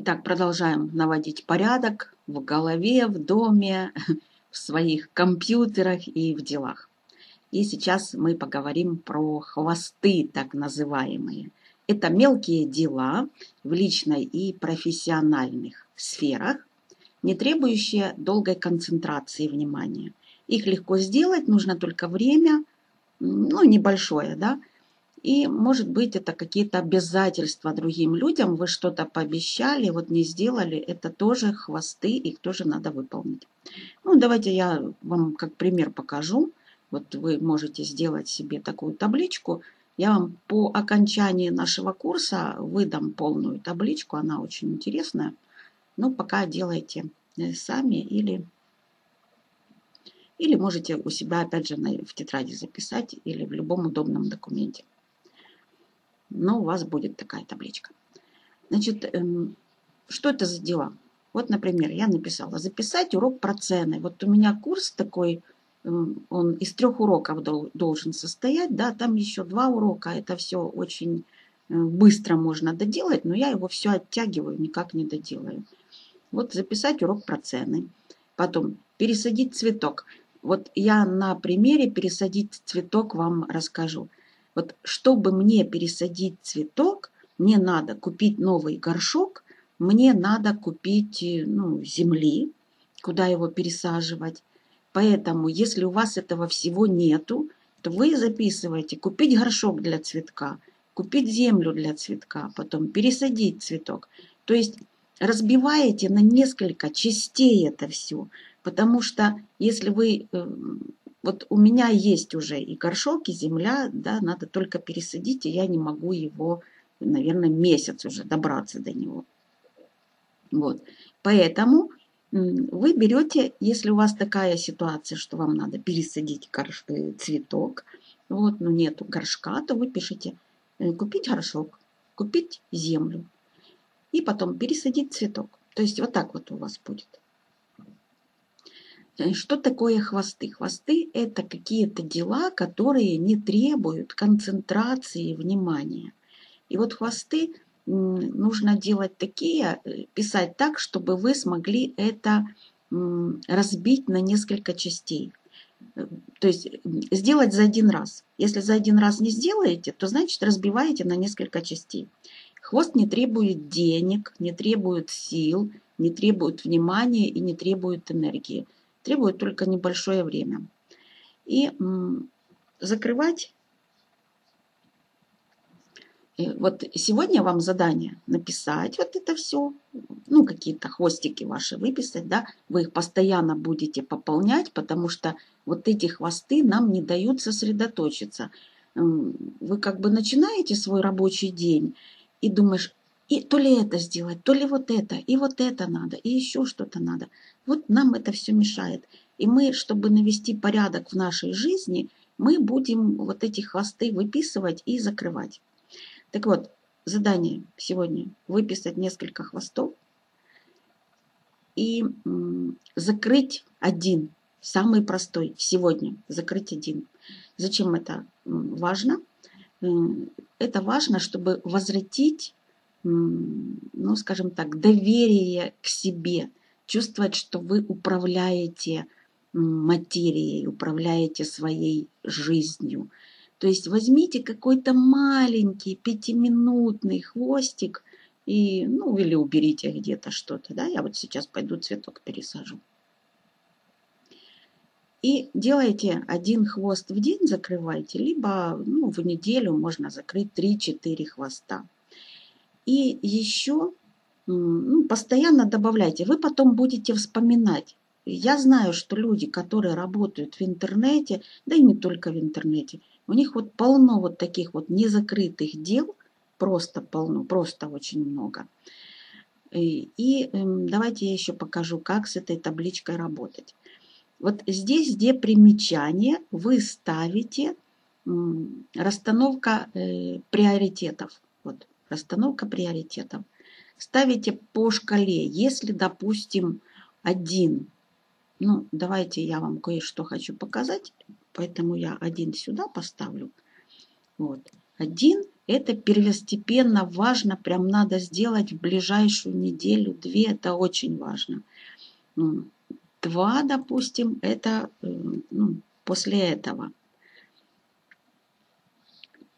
Итак, продолжаем наводить порядок в голове, в доме, в своих компьютерах и в делах. И сейчас мы поговорим про хвосты, так называемые. Это мелкие дела в личной и профессиональных сферах, не требующие долгой концентрации внимания. Их легко сделать, нужно только время, ну, небольшое, да, и, может быть, это какие-то обязательства другим людям. Вы что-то пообещали, вот не сделали. Это тоже хвосты, их тоже надо выполнить. Ну, давайте я вам как пример покажу. Вот вы можете сделать себе такую табличку. Я вам по окончании нашего курса выдам полную табличку. Она очень интересная. Но пока делайте э, сами или, или можете у себя опять же в тетради записать или в любом удобном документе но у вас будет такая табличка. Значит, эм, что это за дела? Вот, например, я написала записать урок про цены. Вот у меня курс такой, эм, он из трех уроков должен состоять, да, там еще два урока, это все очень э, быстро можно доделать, но я его все оттягиваю, никак не доделаю. Вот записать урок про цены. Потом пересадить цветок. Вот я на примере пересадить цветок вам расскажу. Вот чтобы мне пересадить цветок, мне надо купить новый горшок, мне надо купить э, ну, земли, куда его пересаживать. Поэтому, если у вас этого всего нету, то вы записываете купить горшок для цветка, купить землю для цветка, потом пересадить цветок. То есть разбиваете на несколько частей это все. Потому что если вы э, вот у меня есть уже и горшок, и земля, да, надо только пересадить, и я не могу его, наверное, месяц уже добраться до него. Вот. Поэтому вы берете, если у вас такая ситуация, что вам надо пересадить горш... Э, цветок, вот, но нету горшка, то вы пишете э, купить горшок, купить землю и потом пересадить цветок. То есть вот так вот у вас будет. Э, что такое хвосты? Хвосты – это какие-то дела, которые не требуют концентрации внимания. И вот хвосты нужно делать такие, э, писать так, чтобы вы смогли это разбить на несколько частей. Э, то есть сделать за один раз. Если за один раз не сделаете, то значит разбиваете на несколько частей. Хвост не требует денег, не требует сил, не требует внимания и не требует энергии требует только небольшое время. И закрывать. И вот сегодня вам задание написать вот это все, ну какие-то хвостики ваши выписать, да, вы их постоянно будете пополнять, потому что вот эти хвосты нам не дают сосредоточиться. Вы как бы начинаете свой рабочий день и думаешь, и то ли это сделать, то ли вот это, и вот это надо, и еще что-то надо. Вот нам это все мешает. И мы, чтобы навести порядок в нашей жизни, мы будем вот эти хвосты выписывать и закрывать. Так вот, задание сегодня выписать несколько хвостов и закрыть один, самый простой сегодня, закрыть один. Зачем это важно? Это важно, чтобы возвратить ну, скажем так, доверие к себе, чувствовать, что вы управляете материей, управляете своей жизнью. То есть возьмите какой-то маленький пятиминутный хвостик и, ну, или уберите где-то что-то, да, я вот сейчас пойду цветок пересажу. И делайте один хвост в день, закрывайте, либо ну, в неделю можно закрыть 3-4 хвоста. И еще ну, постоянно добавляйте. Вы потом будете вспоминать. Я знаю, что люди, которые работают в интернете, да и не только в интернете, у них вот полно вот таких вот незакрытых дел, просто полно, просто очень много. И, эм, давайте я еще покажу, как с этой табличкой работать. Вот здесь, где примечание, вы ставите расстановка э, приоритетов. Вот расстановка приоритетов. Ставите по шкале, если, допустим, один, ну, давайте я вам кое-что хочу показать, поэтому я один сюда поставлю. Вот, один Это первостепенно важно, прям надо сделать в ближайшую неделю, две, это очень важно. Два, допустим, это э, ну, после этого.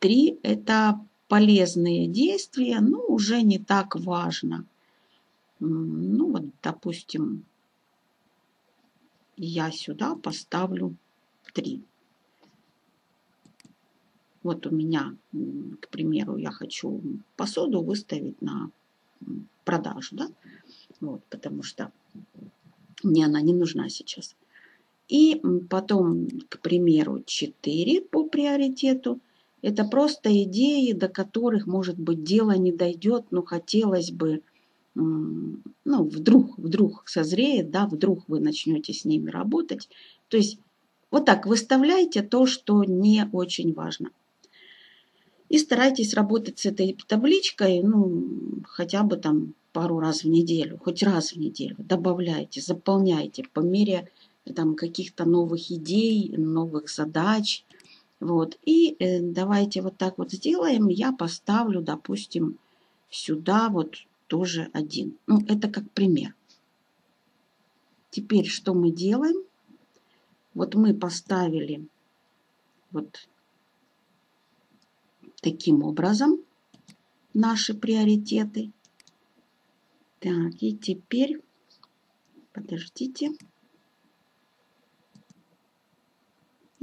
Три – это полезные действия, ну, уже не так важно. Ну, вот, допустим, я сюда поставлю 3. Вот у меня, к примеру, я хочу посуду выставить на продажу, да, вот, потому что мне она не нужна сейчас. И потом, к примеру, 4 по приоритету. Это просто идеи, до которых, может быть, дело не дойдет, но хотелось бы, ну, вдруг, вдруг созреет, да, вдруг вы начнете с ними работать. То есть вот так выставляйте то, что не очень важно. И старайтесь работать с этой табличкой, ну, хотя бы там пару раз в неделю, хоть раз в неделю. Добавляйте, заполняйте по мере там каких-то новых идей, новых задач. Вот. И э, давайте вот так вот сделаем. Я поставлю, допустим, сюда вот тоже один. Ну, это как пример. Теперь что мы делаем? Вот мы поставили вот таким образом наши приоритеты. Так, и теперь, подождите.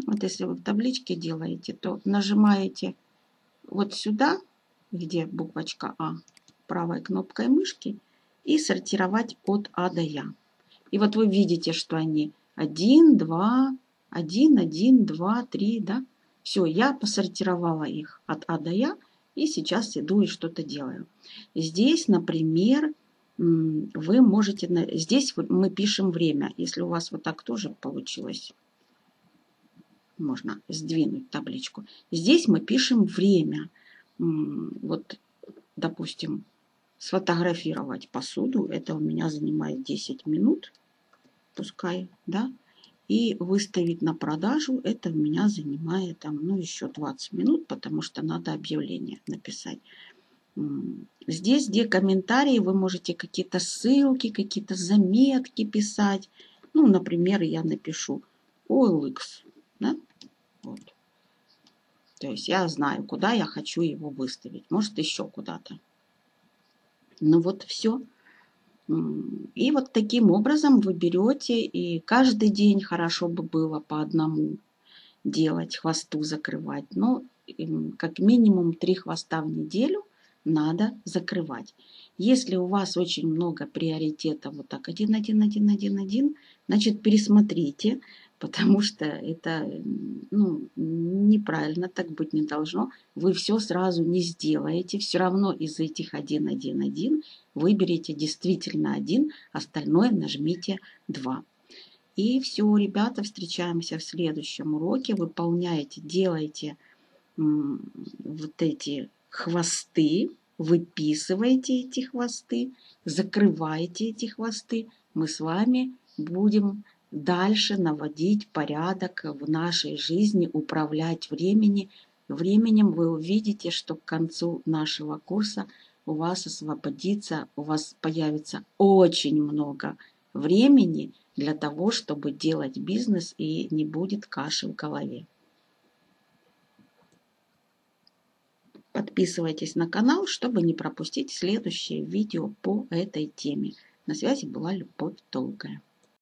Вот если вы в табличке делаете, то нажимаете вот сюда, где буквочка А, правой кнопкой мышки, и сортировать от А до Я. И вот вы видите, что они 1, 2, 1, 1, 2, 3, да? Все, я посортировала их от А до Я, и сейчас иду и что-то делаю. Здесь, например, вы можете... Здесь мы пишем время. Если у вас вот так тоже получилось, можно сдвинуть табличку. Здесь мы пишем время. Вот, допустим, сфотографировать посуду. Это у меня занимает 10 минут. Пускай, да и выставить на продажу, это у меня занимает там, ну, еще 20 минут, потому что надо объявление написать. Здесь, где комментарии, вы можете какие-то ссылки, какие-то заметки писать. Ну, например, я напишу OLX. Да? Вот. То есть я знаю, куда я хочу его выставить. Может, еще куда-то. Ну вот все. И вот таким образом вы берете, и каждый день хорошо бы было по одному делать, хвосту закрывать. Но как минимум три хвоста в неделю надо закрывать. Если у вас очень много приоритетов, вот так один, один, один, один, один, значит пересмотрите, потому что это ну, неправильно, так быть не должно. Вы все сразу не сделаете, все равно из этих 1, 1, 1 выберите действительно один, остальное нажмите 2. И все, ребята, встречаемся в следующем уроке. Выполняете, делайте вот эти хвосты, выписывайте эти хвосты, закрывайте эти хвосты. Мы с вами будем дальше наводить порядок в нашей жизни, управлять времени. Временем вы увидите, что к концу нашего курса у вас освободится, у вас появится очень много времени для того, чтобы делать бизнес и не будет каши в голове. Подписывайтесь на канал, чтобы не пропустить следующее видео по этой теме. На связи была Любовь Долгая.